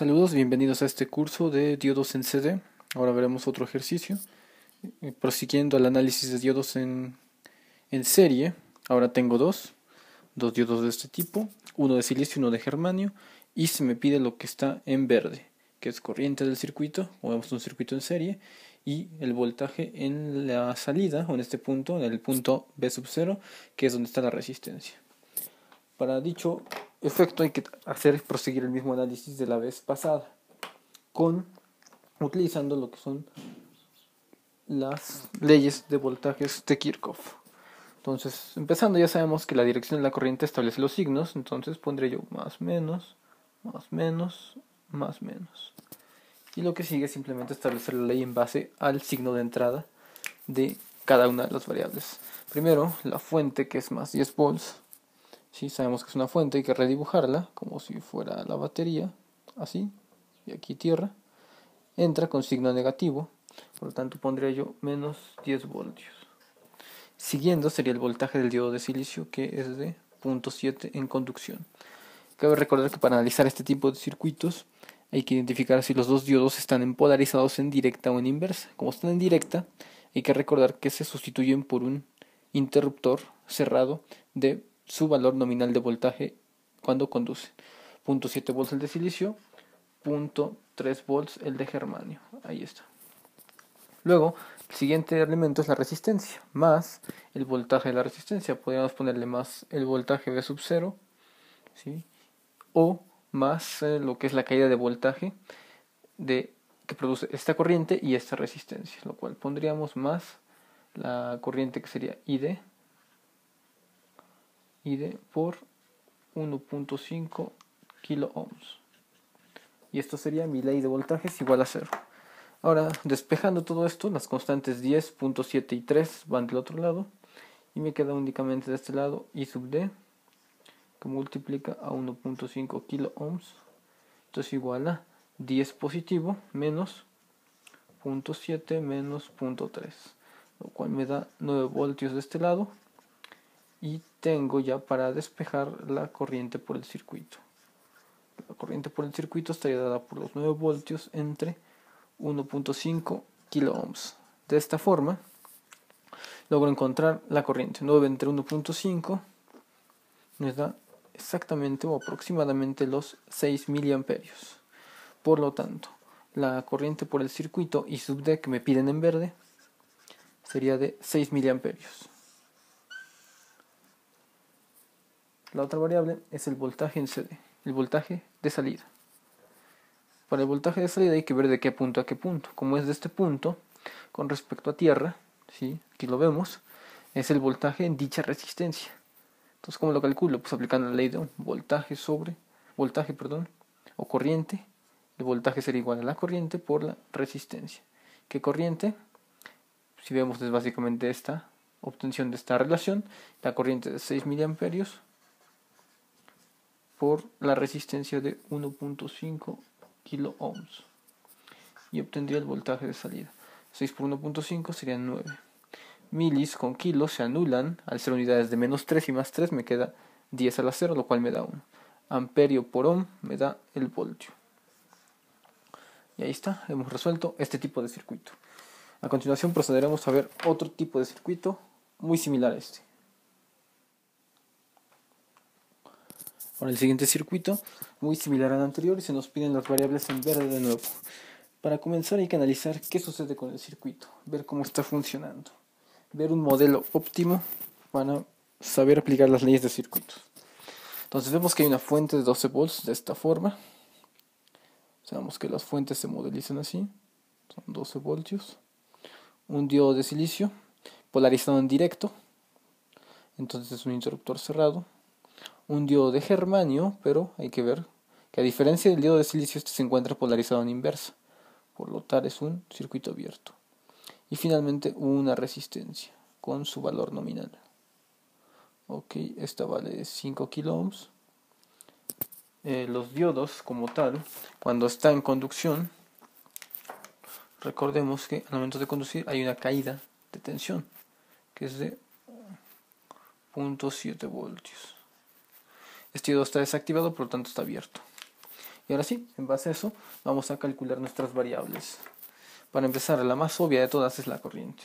Saludos, bienvenidos a este curso de diodos en CD. Ahora veremos otro ejercicio. Eh, prosiguiendo el análisis de diodos en, en serie, ahora tengo dos, dos diodos de este tipo, uno de silicio y uno de germanio, y se me pide lo que está en verde, que es corriente del circuito, o vemos un circuito en serie, y el voltaje en la salida, o en este punto, en el punto B sub 0, que es donde está la resistencia. Para dicho efecto hay que hacer proseguir el mismo análisis de la vez pasada, con utilizando lo que son las leyes de voltajes de Kirchhoff. Entonces, empezando ya sabemos que la dirección de la corriente establece los signos, entonces pondré yo más menos, más menos, más menos. Y lo que sigue es simplemente establecer la ley en base al signo de entrada de cada una de las variables. Primero, la fuente que es más 10 volts. Si sabemos que es una fuente, hay que redibujarla como si fuera la batería, así, y aquí tierra. Entra con signo negativo, por lo tanto pondría yo menos 10 voltios. Siguiendo sería el voltaje del diodo de silicio, que es de 0.7 en conducción. Cabe recordar que para analizar este tipo de circuitos hay que identificar si los dos diodos están polarizados en directa o en inversa. Como están en directa, hay que recordar que se sustituyen por un interruptor cerrado de su valor nominal de voltaje cuando conduce. 0.7 volts el de silicio, 0.3 volts el de germanio. Ahí está. Luego, el siguiente elemento es la resistencia, más el voltaje de la resistencia. Podríamos ponerle más el voltaje V sub 0, ¿sí? o más eh, lo que es la caída de voltaje de, que produce esta corriente y esta resistencia, lo cual pondríamos más la corriente que sería ID, ID por 1.5 kilo ohms. Y esto sería mi ley de voltajes igual a 0. Ahora, despejando todo esto, las constantes 10, 7 y 3 van del otro lado. Y me queda únicamente de este lado I sub D, que multiplica a 1.5 kilo ohms. Entonces igual a 10 positivo menos 0.7 menos 0.3, lo cual me da 9 voltios de este lado. Y tengo ya para despejar la corriente por el circuito. La corriente por el circuito estaría dada por los 9 voltios entre 1.5 kilo ohms. De esta forma, logro encontrar la corriente. 9 entre 1.5 nos da exactamente o aproximadamente los 6 miliamperios. Por lo tanto, la corriente por el circuito y sub que me piden en verde sería de 6 miliamperios. La otra variable es el voltaje en CD, el voltaje de salida. Para el voltaje de salida hay que ver de qué punto a qué punto. Como es de este punto, con respecto a tierra, ¿sí? aquí lo vemos, es el voltaje en dicha resistencia. Entonces, ¿cómo lo calculo? Pues aplicando la ley de voltaje sobre, voltaje, perdón, o corriente. El voltaje será igual a la corriente por la resistencia. ¿Qué corriente? Si vemos es básicamente esta obtención de esta relación, la corriente de 6 miliamperios por la resistencia de 1.5 kilo ohms y obtendría el voltaje de salida. 6 por 1.5 serían 9. Milis con kilos se anulan al ser unidades de menos 3 y más 3 me queda 10 a la 0, lo cual me da 1. Amperio por ohm me da el voltio. Y ahí está, hemos resuelto este tipo de circuito. A continuación procederemos a ver otro tipo de circuito muy similar a este. Ahora el siguiente circuito, muy similar al anterior, y se nos piden las variables en verde de nuevo. Para comenzar hay que analizar qué sucede con el circuito, ver cómo está funcionando, ver un modelo óptimo para saber aplicar las leyes de circuitos. Entonces vemos que hay una fuente de 12 volts de esta forma. Sabemos que las fuentes se modelizan así, son 12 voltios. Un diodo de silicio polarizado en directo, entonces es un interruptor cerrado un diodo de germanio, pero hay que ver que a diferencia del diodo de silicio, este se encuentra polarizado en inversa. Por lo tal es un circuito abierto. Y finalmente una resistencia con su valor nominal. Ok, esta vale 5 kilo ohms. Eh, los diodos como tal, cuando está en conducción, recordemos que al momento de conducir hay una caída de tensión, que es de 0.7 voltios. Este diodo está desactivado, por lo tanto está abierto. Y ahora sí, en base a eso, vamos a calcular nuestras variables. Para empezar, la más obvia de todas es la corriente.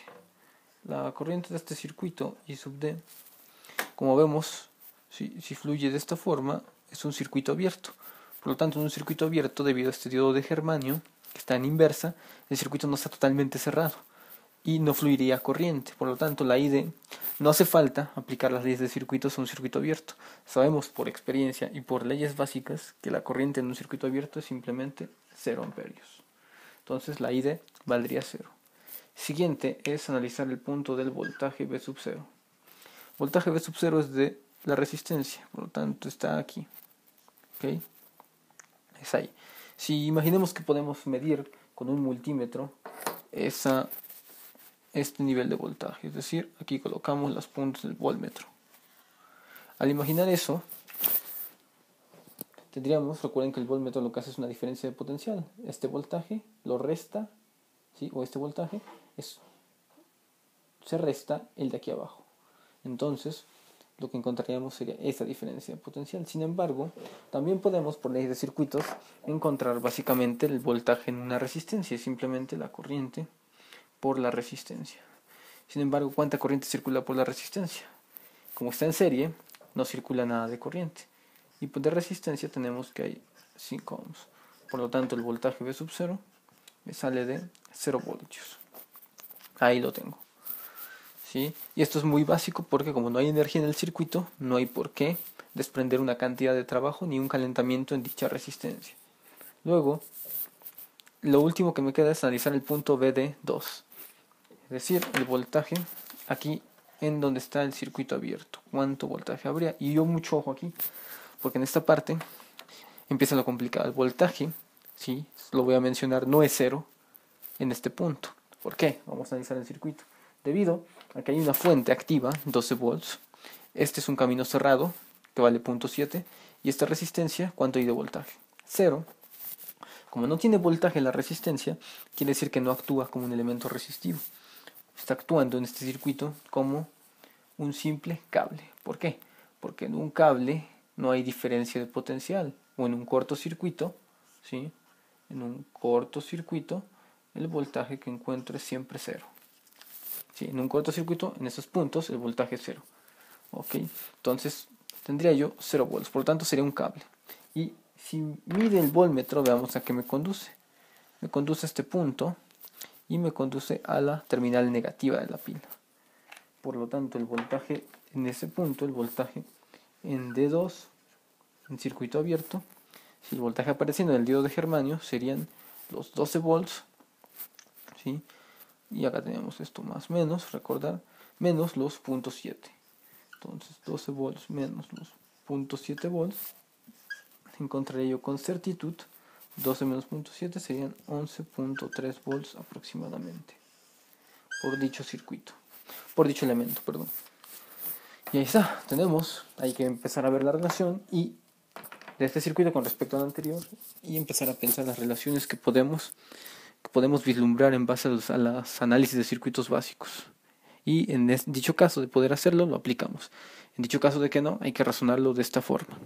La corriente de este circuito I sub D, como vemos, si, si fluye de esta forma, es un circuito abierto. Por lo tanto, en un circuito abierto, debido a este diodo de germanio, que está en inversa, el circuito no está totalmente cerrado y no fluiría corriente. Por lo tanto, la ID no hace falta aplicar las leyes de circuitos a un circuito abierto. Sabemos por experiencia y por leyes básicas que la corriente en un circuito abierto es simplemente 0 amperios. Entonces la ID valdría 0. Siguiente es analizar el punto del voltaje V sub 0. Voltaje V sub 0 es de la resistencia, por lo tanto está aquí. Es ahí. Si imaginemos que podemos medir con un multímetro esa este nivel de voltaje. Es decir, aquí colocamos las puntas del voltmetro. Al imaginar eso, tendríamos, recuerden que el voltmetro lo que hace es una diferencia de potencial. Este voltaje lo resta, ¿sí? o este voltaje es, se resta el de aquí abajo. Entonces, lo que encontraríamos sería esa diferencia de potencial. Sin embargo, también podemos, por ley de circuitos, encontrar básicamente el voltaje en una resistencia, simplemente la corriente por la resistencia. Sin embargo, ¿cuánta corriente circula por la resistencia? Como está en serie, no circula nada de corriente. Y pues de resistencia tenemos que hay 5 ohms. Por lo tanto, el voltaje V sub 0 me sale de 0 voltios. Ahí lo tengo. ¿Sí? Y esto es muy básico porque como no hay energía en el circuito, no hay por qué desprender una cantidad de trabajo ni un calentamiento en dicha resistencia. Luego, lo último que me queda es analizar el punto BD2 es decir, el voltaje aquí en donde está el circuito abierto, cuánto voltaje habría. Y yo mucho ojo aquí, porque en esta parte empieza lo complicado. El voltaje, ¿sí? lo voy a mencionar, no es cero en este punto. ¿Por qué? Vamos a analizar el circuito. Debido a que hay una fuente activa, 12 volts, este es un camino cerrado que vale 0.7 y esta resistencia, ¿cuánto hay de voltaje? Cero. Como no tiene voltaje la resistencia, quiere decir que no actúa como un elemento resistivo está actuando en este circuito como un simple cable. ¿Por qué? Porque en un cable no hay diferencia de potencial. O en un cortocircuito, ¿sí? En un cortocircuito, el voltaje que encuentro es siempre cero. ¿Sí? En un cortocircuito, en esos puntos, el voltaje es cero. ¿Ok? Entonces, tendría yo 0 volts. Por lo tanto, sería un cable. Y si mide el voltmetro, veamos a qué me conduce. Me conduce a este punto y me conduce a la terminal negativa de la pila. Por lo tanto, el voltaje en ese punto, el voltaje en D2, en circuito abierto, si el voltaje apareciendo en el diodo de germanio serían los 12 volts, ¿sí? y acá tenemos esto más menos, recordar, menos los puntos 7. Entonces 12 volts menos los puntos 7 volts, encontraré yo con certitud 12 menos 0.7 serían 11.3 volts aproximadamente por dicho circuito, por dicho elemento, perdón. Y ahí está, tenemos, hay que empezar a ver la relación y de este circuito con respecto al anterior y empezar a pensar las relaciones que podemos que podemos vislumbrar en base a los, a los análisis de circuitos básicos. Y en dicho caso de poder hacerlo, lo aplicamos. En dicho caso de que no, hay que razonarlo de esta forma.